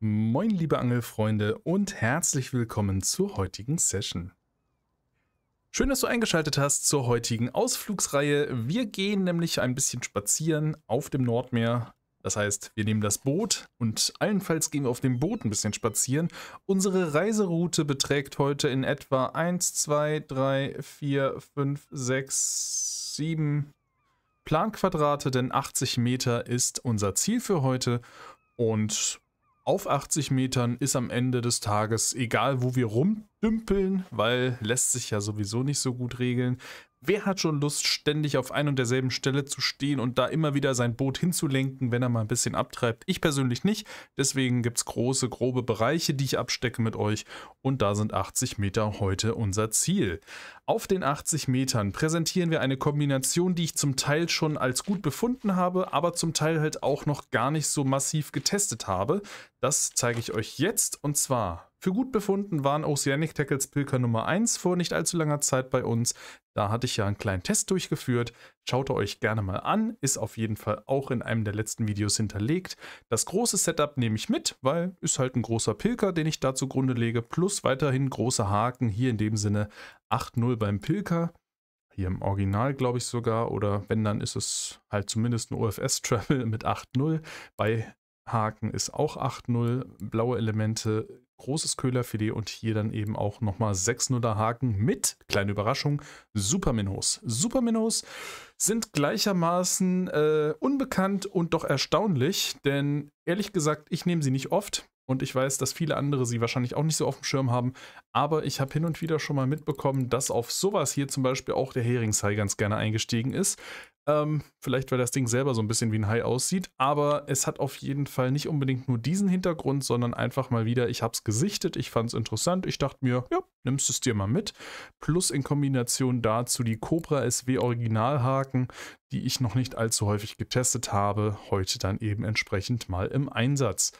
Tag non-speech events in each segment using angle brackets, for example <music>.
Moin liebe Angelfreunde und herzlich willkommen zur heutigen Session. Schön, dass du eingeschaltet hast zur heutigen Ausflugsreihe. Wir gehen nämlich ein bisschen spazieren auf dem Nordmeer. Das heißt, wir nehmen das Boot und allenfalls gehen wir auf dem Boot ein bisschen spazieren. Unsere Reiseroute beträgt heute in etwa 1, 2, 3, 4, 5, 6, 7 Planquadrate, denn 80 Meter ist unser Ziel für heute. Und auf 80 Metern ist am Ende des Tages egal, wo wir rumdümpeln, weil lässt sich ja sowieso nicht so gut regeln. Wer hat schon Lust, ständig auf ein und derselben Stelle zu stehen und da immer wieder sein Boot hinzulenken, wenn er mal ein bisschen abtreibt? Ich persönlich nicht. Deswegen gibt es große, grobe Bereiche, die ich abstecke mit euch. Und da sind 80 Meter heute unser Ziel. Auf den 80 Metern präsentieren wir eine Kombination, die ich zum Teil schon als gut befunden habe, aber zum Teil halt auch noch gar nicht so massiv getestet habe. Das zeige ich euch jetzt und zwar für gut befunden waren Oceanic Tackles Pilker Nummer 1 vor nicht allzu langer Zeit bei uns. Da hatte ich ja einen kleinen Test durchgeführt. Schaut euch gerne mal an. Ist auf jeden Fall auch in einem der letzten Videos hinterlegt. Das große Setup nehme ich mit, weil ist halt ein großer Pilker, den ich da zugrunde lege. Plus weiterhin große Haken. Hier in dem Sinne 8.0 beim Pilker. Hier im Original glaube ich sogar. Oder wenn, dann ist es halt zumindest ein OFS-Travel <laughs> mit 8.0. Bei Haken ist auch 8.0. Blaue Elemente großes Köhlerfilet und hier dann eben auch nochmal 6-0er Haken mit, kleine Überraschung, Superminnows. Superminnows sind gleichermaßen äh, unbekannt und doch erstaunlich, denn ehrlich gesagt, ich nehme sie nicht oft und ich weiß, dass viele andere sie wahrscheinlich auch nicht so auf dem Schirm haben, aber ich habe hin und wieder schon mal mitbekommen, dass auf sowas hier zum Beispiel auch der Heringshai ganz gerne eingestiegen ist. Ähm, vielleicht, weil das Ding selber so ein bisschen wie ein Hai aussieht, aber es hat auf jeden Fall nicht unbedingt nur diesen Hintergrund, sondern einfach mal wieder, ich habe es gesichtet, ich fand es interessant, ich dachte mir, ja, nimmst es dir mal mit. Plus in Kombination dazu die Cobra SW Originalhaken, die ich noch nicht allzu häufig getestet habe, heute dann eben entsprechend mal im Einsatz.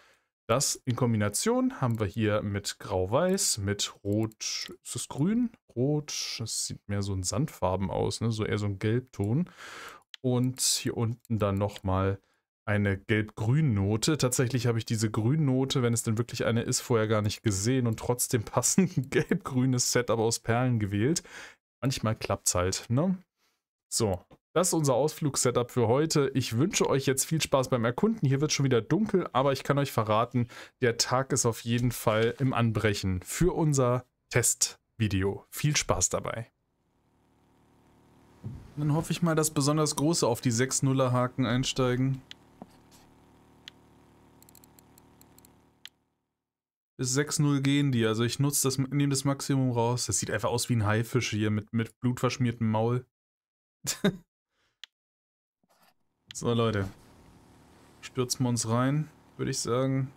Das in Kombination haben wir hier mit Grau-Weiß, mit Rot, ist das grün? Rot, das sieht mehr so ein Sandfarben aus, ne? so eher so ein Gelbton. Und hier unten dann nochmal eine gelb-grün-Note. Tatsächlich habe ich diese Grün-Note, wenn es denn wirklich eine ist, vorher gar nicht gesehen und trotzdem <laughs> passend ein gelb-grünes Setup aus Perlen gewählt. Manchmal klappt es halt, ne? So, das ist unser Ausflugssetup für heute. Ich wünsche euch jetzt viel Spaß beim Erkunden. Hier wird schon wieder dunkel, aber ich kann euch verraten, der Tag ist auf jeden Fall im Anbrechen für unser Testvideo. Viel Spaß dabei. Dann hoffe ich mal, dass besonders große auf die 6-0er Haken einsteigen. Bis 6-0 gehen die, also ich nutze das, nehme das Maximum raus. Das sieht einfach aus wie ein Haifisch hier mit, mit blutverschmiertem Maul. <laughs> so Leute, stürzen wir uns rein, würde ich sagen.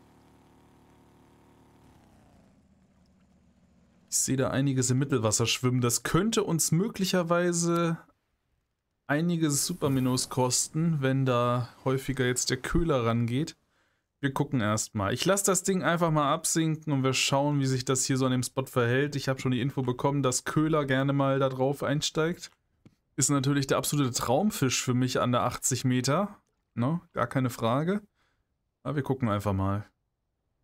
Ich sehe da einiges im Mittelwasser schwimmen. Das könnte uns möglicherweise einige Superminus kosten, wenn da häufiger jetzt der Köhler rangeht. Wir gucken erstmal. Ich lasse das Ding einfach mal absinken und wir schauen, wie sich das hier so an dem Spot verhält. Ich habe schon die Info bekommen, dass Köhler gerne mal da drauf einsteigt. Ist natürlich der absolute Traumfisch für mich an der 80 Meter. Ne? Gar keine Frage. Aber wir gucken einfach mal.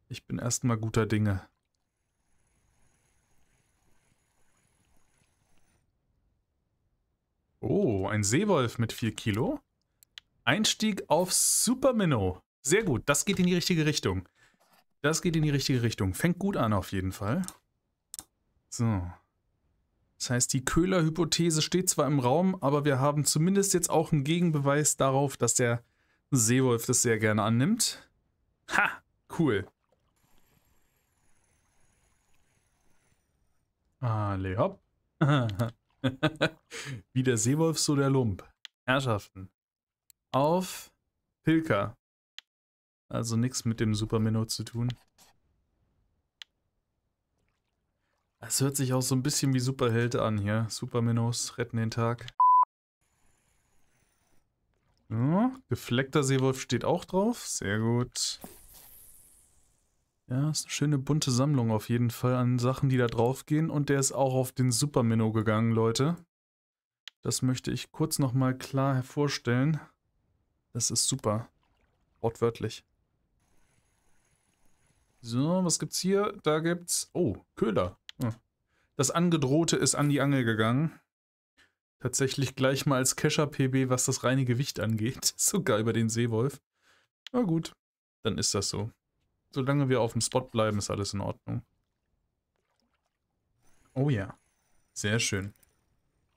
Ich bin erstmal guter Dinge. Oh, ein Seewolf mit 4 Kilo. Einstieg auf Super Minnow. Sehr gut, das geht in die richtige Richtung. Das geht in die richtige Richtung. Fängt gut an auf jeden Fall. So. Das heißt, die Köhler-Hypothese steht zwar im Raum, aber wir haben zumindest jetzt auch einen Gegenbeweis darauf, dass der Seewolf das sehr gerne annimmt. Ha! Cool. Alle hopp. <laughs> <laughs> Wie der Seewolf, so der Lump. Herrschaften. Auf Pilker. Also nichts mit dem Superminnow zu tun. Es hört sich auch so ein bisschen wie Superhelte an hier. Superminnows retten den Tag. Ja, gefleckter Seewolf steht auch drauf. Sehr gut. Ja, ist eine schöne bunte Sammlung auf jeden Fall an Sachen, die da drauf gehen. Und der ist auch auf den Super Minnow gegangen, Leute. Das möchte ich kurz nochmal klar hervorstellen. Das ist super. Wortwörtlich. So, was gibt's hier? Da gibt's... Oh, Köhler. Hm. Das Angedrohte ist an die Angel gegangen. Tatsächlich gleich mal als Kescher-PB, was das reine Gewicht angeht. <laughs> Sogar über den Seewolf. Na gut, dann ist das so. Solange wir auf dem Spot bleiben, ist alles in Ordnung. Oh ja. Sehr schön.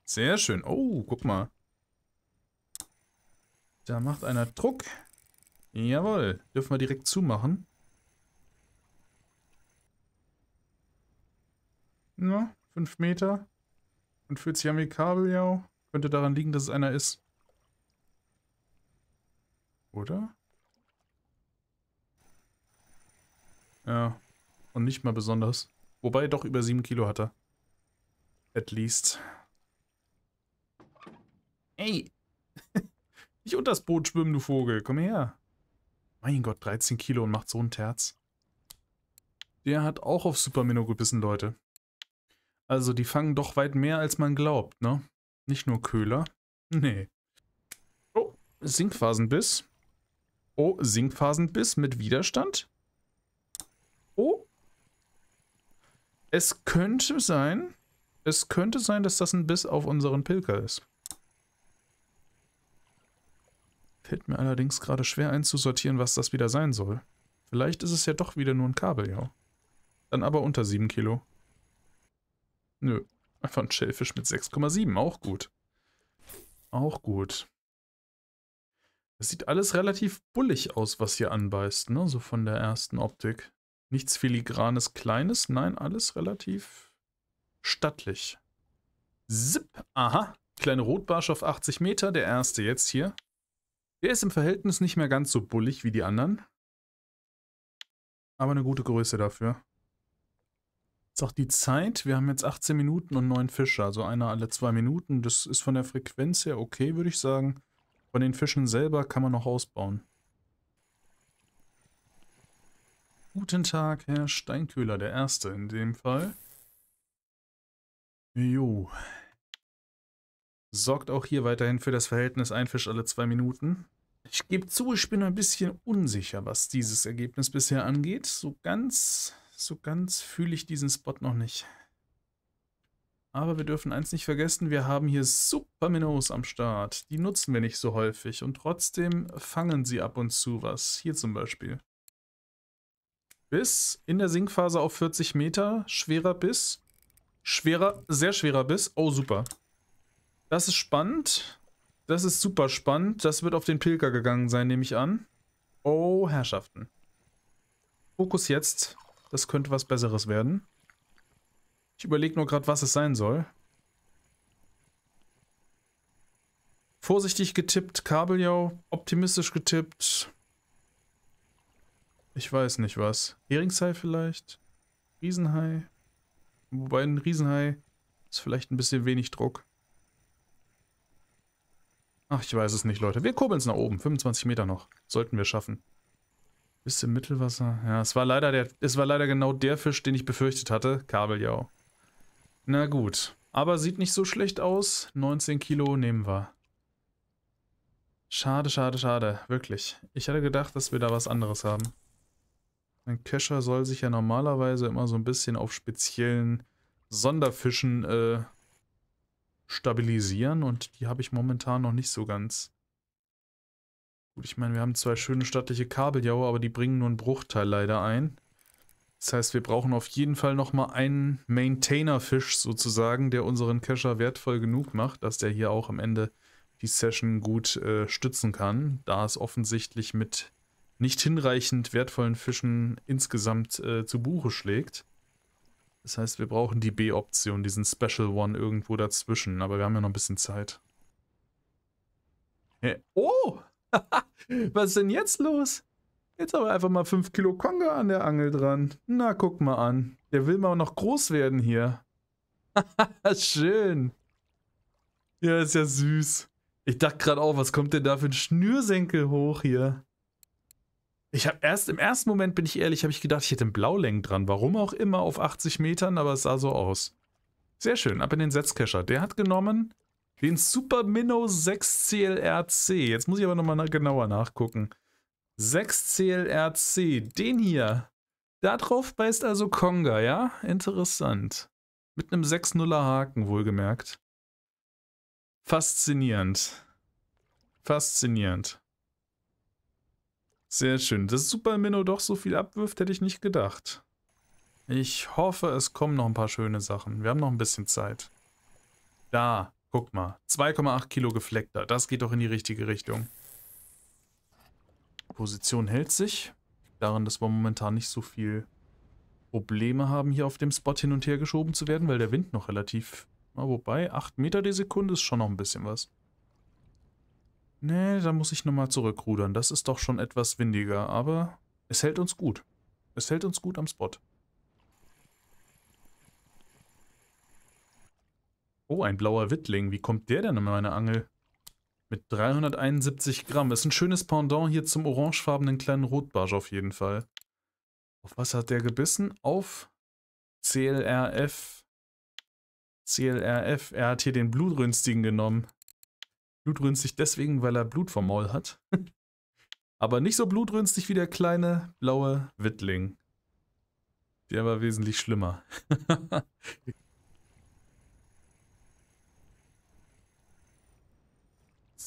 Sehr schön. Oh, guck mal. Da macht einer Druck. Jawohl. Dürfen wir direkt zumachen. Na, 5 Meter. Und fühlt sich an wie Kabeljau. Könnte daran liegen, dass es einer ist. Oder? Ja. Und nicht mal besonders. Wobei doch über 7 Kilo hat er. At least. Ey! <laughs> nicht unter das Boot schwimmen, du Vogel. Komm her. Mein Gott, 13 Kilo und macht so ein Terz. Der hat auch auf Super Minnow gebissen, Leute. Also die fangen doch weit mehr, als man glaubt, ne? Nicht nur Köhler. Nee. Oh, Sinkphasenbiss. Oh, Sinkphasenbiss mit Widerstand. Oh. Es könnte sein, es könnte sein, dass das ein Biss auf unseren Pilker ist. Fällt mir allerdings gerade schwer einzusortieren, was das wieder sein soll. Vielleicht ist es ja doch wieder nur ein Kabeljau. Dann aber unter 7 Kilo. Nö, einfach ein Shellfish mit 6,7, auch gut. Auch gut. Es sieht alles relativ bullig aus, was hier anbeißt, ne? So von der ersten Optik. Nichts filigranes, kleines, nein, alles relativ stattlich. Zip, aha. Kleine Rotbarsch auf 80 Meter, der erste jetzt hier. Der ist im Verhältnis nicht mehr ganz so bullig wie die anderen. Aber eine gute Größe dafür. Ist auch die Zeit. Wir haben jetzt 18 Minuten und 9 Fische, also einer alle zwei Minuten. Das ist von der Frequenz her okay, würde ich sagen. Von den Fischen selber kann man noch ausbauen. Guten Tag, Herr Steinköhler, der Erste in dem Fall. Jo. Sorgt auch hier weiterhin für das Verhältnis ein Fisch alle zwei Minuten. Ich gebe zu, ich bin ein bisschen unsicher, was dieses Ergebnis bisher angeht. So ganz, so ganz fühle ich diesen Spot noch nicht. Aber wir dürfen eins nicht vergessen, wir haben hier Super Minnows am Start. Die nutzen wir nicht so häufig und trotzdem fangen sie ab und zu was. Hier zum Beispiel. Biss in der Sinkphase auf 40 Meter. Schwerer Biss. Schwerer, sehr schwerer Biss. Oh, super. Das ist spannend. Das ist super spannend. Das wird auf den Pilger gegangen sein, nehme ich an. Oh, Herrschaften. Fokus jetzt. Das könnte was Besseres werden. Ich überlege nur gerade, was es sein soll. Vorsichtig getippt, Kabeljau. Optimistisch getippt. Ich weiß nicht was. Heringshai vielleicht? Riesenhai? Wobei ein Riesenhai ist vielleicht ein bisschen wenig Druck. Ach, ich weiß es nicht, Leute. Wir kurbeln es nach oben. 25 Meter noch. Sollten wir schaffen. Bisschen Mittelwasser. Ja, es war leider der, es war leider genau der Fisch, den ich befürchtet hatte. Kabeljau. Na gut. Aber sieht nicht so schlecht aus. 19 Kilo nehmen wir. Schade, schade, schade. Wirklich. Ich hatte gedacht, dass wir da was anderes haben. Ein Kescher soll sich ja normalerweise immer so ein bisschen auf speziellen Sonderfischen äh, stabilisieren und die habe ich momentan noch nicht so ganz. Gut, ich meine, wir haben zwei schöne stattliche Kabeljauer, aber die bringen nur einen Bruchteil leider ein. Das heißt, wir brauchen auf jeden Fall nochmal einen Maintainer-Fisch sozusagen, der unseren Kescher wertvoll genug macht, dass der hier auch am Ende die Session gut äh, stützen kann, da es offensichtlich mit nicht hinreichend wertvollen Fischen insgesamt äh, zu Buche schlägt. Das heißt, wir brauchen die B-Option, diesen Special One irgendwo dazwischen, aber wir haben ja noch ein bisschen Zeit. Hey. Oh! <laughs> Was ist denn jetzt los? Jetzt aber einfach mal 5 Kilo Konga an der Angel dran. Na, guck mal an. Der will mal noch groß werden hier. <laughs> Schön. Ja, ist ja süß. Ich dachte gerade auch, was kommt denn da für ein Schnürsenkel hoch hier? Ich habe erst im ersten Moment, bin ich ehrlich, habe ich gedacht, ich hätte einen Blaulenk dran. Warum auch immer auf 80 Metern, aber es sah so aus. Sehr schön, ab in den Setzkescher. Der hat genommen den Super Minnow 6 CLRC. Jetzt muss ich aber nochmal genauer nachgucken. 6 CLRC, den hier. Da drauf beißt also Konga, ja? Interessant. Mit einem 6-0er Haken, wohlgemerkt. Faszinierend. Faszinierend. Sehr schön. Dass Super Minnow doch so viel abwirft, hätte ich nicht gedacht. Ich hoffe, es kommen noch ein paar schöne Sachen. Wir haben noch ein bisschen Zeit. Da, guck mal. 2,8 Kilo gefleckter. Das geht doch in die richtige Richtung. Position hält sich. Daran, dass wir momentan nicht so viel Probleme haben, hier auf dem Spot hin und her geschoben zu werden, weil der Wind noch relativ... Na, wobei, 8 Meter die Sekunde ist schon noch ein bisschen was. Nee, da muss ich nochmal zurückrudern. Das ist doch schon etwas windiger, aber es hält uns gut. Es hält uns gut am Spot. Oh, ein blauer Wittling. Wie kommt der denn in meine Angel? Mit 371 Gramm. Ist ein schönes Pendant hier zum orangefarbenen kleinen Rotbarsch auf jeden Fall. Auf was hat der gebissen? Auf CLRF. CLRF. Er hat hier den Blutrünstigen genommen. Blutrünstig deswegen, weil er Blut vom Maul hat. <laughs> Aber nicht so blutrünstig wie der kleine blaue Wittling. Der war wesentlich schlimmer. <laughs>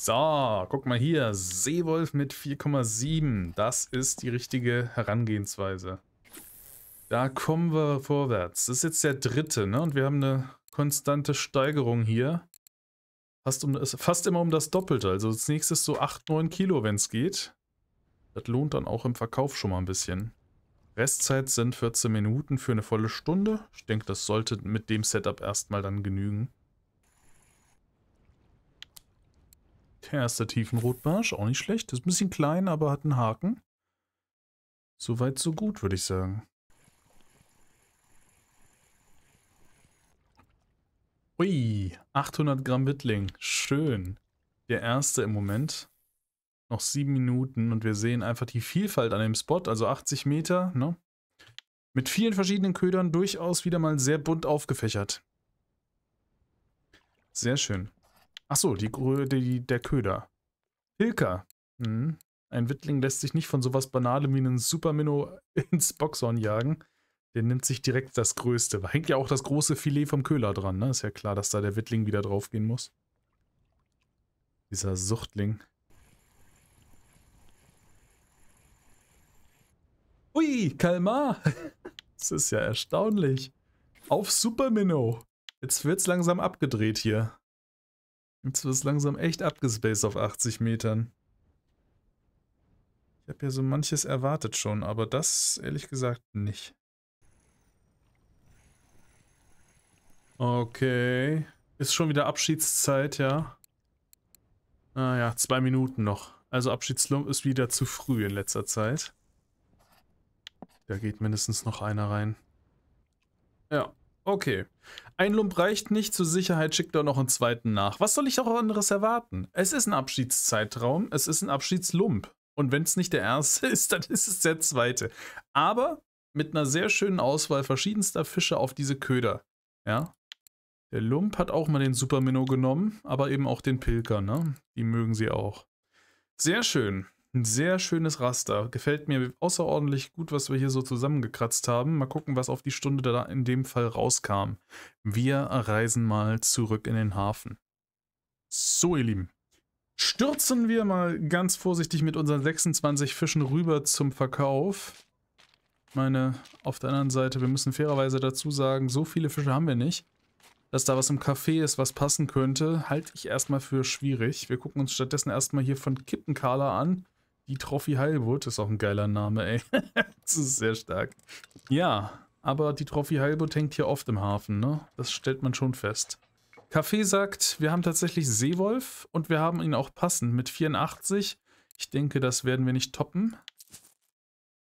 So, guck mal hier. Seewolf mit 4,7. Das ist die richtige Herangehensweise. Da kommen wir vorwärts. Das ist jetzt der dritte, ne? Und wir haben eine konstante Steigerung hier. Fast, um, fast immer um das Doppelte. Also das nächste ist so 8, 9 Kilo, wenn es geht. Das lohnt dann auch im Verkauf schon mal ein bisschen. Restzeit sind 14 Minuten für eine volle Stunde. Ich denke, das sollte mit dem Setup erstmal dann genügen. Der erste Tiefenrotbarsch, auch nicht schlecht. Ist ein bisschen klein, aber hat einen Haken. Soweit so gut, würde ich sagen. Ui, 800 Gramm Wittling. Schön. Der erste im Moment. Noch sieben Minuten und wir sehen einfach die Vielfalt an dem Spot, also 80 Meter, ne? Mit vielen verschiedenen Ködern durchaus wieder mal sehr bunt aufgefächert. Sehr schön. Achso, die, die, der Köder. Hilka. Hm. Ein Wittling lässt sich nicht von sowas Banalem wie einem Superminnow <laughs> ins Boxhorn jagen. Der nimmt sich direkt das Größte. Hängt ja auch das große Filet vom Köhler dran, ne? Ist ja klar, dass da der Wittling wieder draufgehen muss. Dieser Suchtling. Ui, Kalmar. <laughs> Das ist ja erstaunlich. Auf Superminnow. Jetzt wird's langsam abgedreht hier. Jetzt wird es langsam echt abgespaced auf 80 Metern. Ich habe ja so manches erwartet schon, aber das ehrlich gesagt nicht. Okay. Ist schon wieder Abschiedszeit, ja. Ah zwei Minuten noch. Also Abschiedslump ist wieder zu früh in letzter Zeit. Da geht mindestens noch einer rein. Ja. Okay. Ein Lump reicht nicht, zur Sicherheit schickt er noch einen zweiten nach. Was soll ich auch anderes erwarten? Es ist ein Abschiedszeitraum, es ist ein Abschiedslump. Und wenn es nicht der erste <laughs> ist, dann ist es der zweite. Aber mit einer sehr schönen Auswahl verschiedenster Fische auf diese Köder. Ja. Der Lump hat auch mal den Superminnow genommen, aber eben auch den Pilker, ne? Die mögen sie auch. Sehr schön. Ein sehr schönes Raster. Gefällt mir außerordentlich gut, was wir hier so zusammengekratzt haben. Mal gucken, was auf die Stunde da in dem Fall rauskam. Wir reisen mal zurück in den Hafen. So, ihr Lieben. Stürzen wir mal ganz vorsichtig mit unseren 26 Fischen rüber zum Verkauf. Ich meine, auf der anderen Seite, wir müssen fairerweise dazu sagen, so viele Fische haben wir nicht. Dass da was im Café ist, was passen könnte, halte ich erstmal für schwierig. Wir gucken uns stattdessen erstmal hier von Kippenkala an. Die Trophy Heilwood ist auch ein geiler Name, ey. <laughs> das ist sehr stark. Ja, aber die Trophy Heilwood hängt hier oft im Hafen, ne? Das stellt man schon fest. Kaffee sagt, wir haben tatsächlich Seewolf und wir haben ihn auch passend mit 84. Ich denke, das werden wir nicht toppen.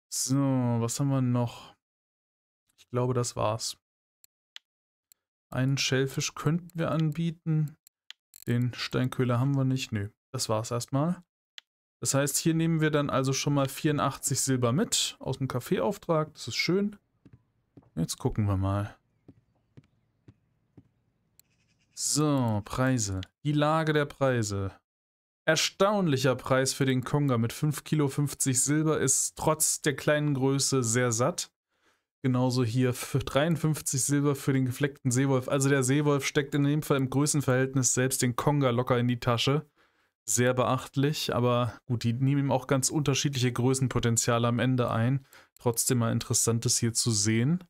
So, was haben wir noch? Ich glaube, das war's. Einen Schellfisch könnten wir anbieten. Den Steinköhler haben wir nicht. Nö, das war's erstmal. Das heißt, hier nehmen wir dann also schon mal 84 Silber mit aus dem Kaffeeauftrag. Das ist schön. Jetzt gucken wir mal. So, Preise. Die Lage der Preise. Erstaunlicher Preis für den Konga mit 5 Kilo 50 Silber ist trotz der kleinen Größe sehr satt. Genauso hier für 53 Silber für den gefleckten Seewolf. Also der Seewolf steckt in dem Fall im Größenverhältnis selbst den Konga locker in die Tasche. Sehr beachtlich, aber gut, die nehmen ihm auch ganz unterschiedliche Größenpotenziale am Ende ein. Trotzdem mal interessant, das hier zu sehen.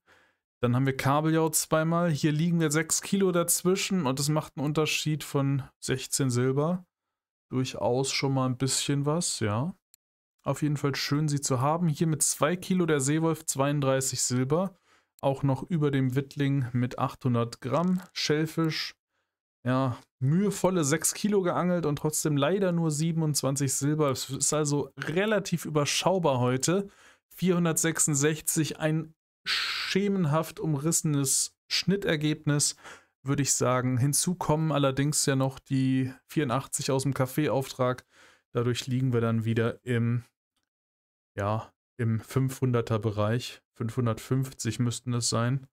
Dann haben wir Kabeljau zweimal. Hier liegen wir 6 Kilo dazwischen und das macht einen Unterschied von 16 Silber. Durchaus schon mal ein bisschen was, ja. Auf jeden Fall schön, sie zu haben. Hier mit 2 Kilo der Seewolf 32 Silber. Auch noch über dem Wittling mit 800 Gramm. Schellfisch, ja, mühevolle 6 Kilo geangelt und trotzdem leider nur 27 Silber. Es ist also relativ überschaubar heute. 466, ein schemenhaft umrissenes Schnittergebnis, würde ich sagen. Hinzu kommen allerdings ja noch die 84 aus dem Kaffeeauftrag. Dadurch liegen wir dann wieder im, ja, im 500er Bereich. 550 müssten es sein.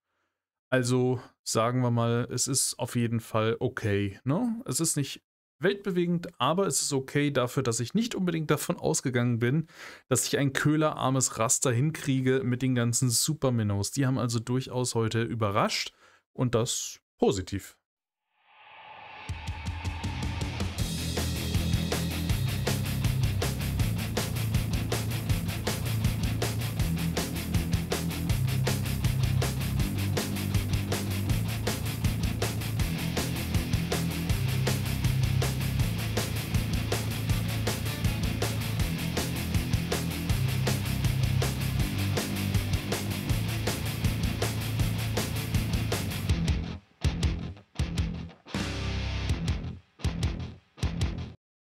Also sagen wir mal, es ist auf jeden Fall okay. Ne? Es ist nicht weltbewegend, aber es ist okay dafür, dass ich nicht unbedingt davon ausgegangen bin, dass ich ein köhlerarmes Raster hinkriege mit den ganzen Superminnows. Die haben also durchaus heute überrascht und das positiv.